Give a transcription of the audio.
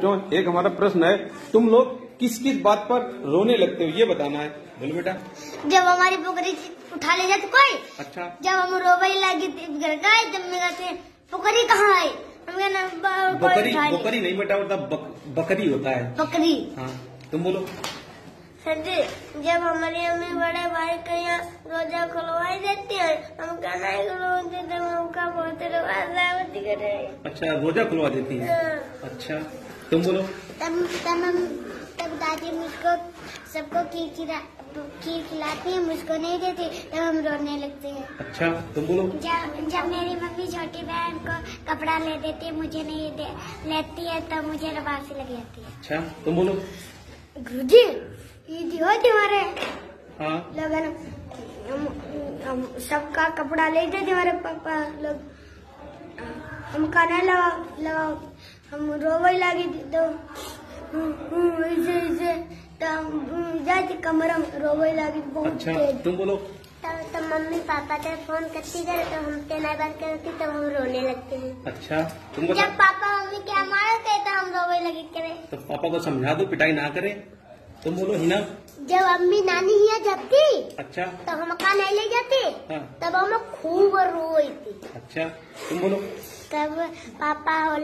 जो एक हमारा प्रश्न है तुम लोग किस किस बात पर रोने लगते हो? ये बताना है। बोलो बेटा। जब हमारी बकरी उठा ले जाते कोई अच्छा। जब हम रोबई लगी घर गए जब मैं कहते बकरी कहाँ है? हम कहना "ब- कोई बकरी बकरी नहीं बेटा मतलब बक, बकरी होता है। बकरी। हाँ तुम बोलो। सर जी जब हमारी अम्मी बड़े भाई के यहाँ रोजा खुलवाई देती है हम कहना है करे अच्छा रोजा खुलवा देती है? अच्छा तुम बोलो। तब तब हम तब दादी मुझको सबको खीर खिला खीर खिलाती है मुझको नहीं देती तब हम रोने लगते हैं। अच्छा तुम बोलो। जब जब मेरी मम्मी छोटी बहन को कपड़ा ले देती है मुझे नहीं दे लेती है तब मुझे रबासी लग जाती है। अच्छा तुम बोलो। गुरुजी ईद होती हमारे। हाँ। लगन हम, हम सबका कपड़ा ले देते हमारे पापा लोग। हम खाने लगा लगा हम रोवे लगी तो हम्म, हम्म, ऐसे ऐसे तो हम, हम्म, कमर रोवे लगी बहुत अच्छा तुम बोलो। तब तो मम्मी पापा जब फ़ोन करती करे तो हम तेना बात करती तब हम रोने लगते हैं। अच्छा तुम जब पापा मम्मी क्या मारते तो हम रोवे लगे करे। तो पापा को समझा दो पिटाई ना करे। तुम बोलो हिना। जब अम्मी नानी यहाँ जाती अच्छा। तो हम नहीं ले जाते। हाँ। तब हम खूब रोई थी। अच्छा। तुम बोलो। तब पापा